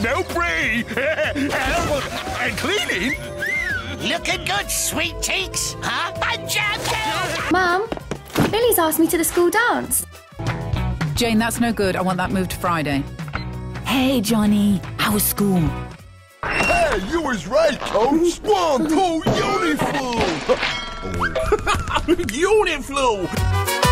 snow free. and cleaning. Looking good, sweet cheeks, huh? I'm joking! Mum, Lily's asked me to the school dance. Jane, that's no good. I want that moved to Friday. Hey, Johnny. How was school? Hey, you was right, coach. One, two, uniflu. uniflu. Oh.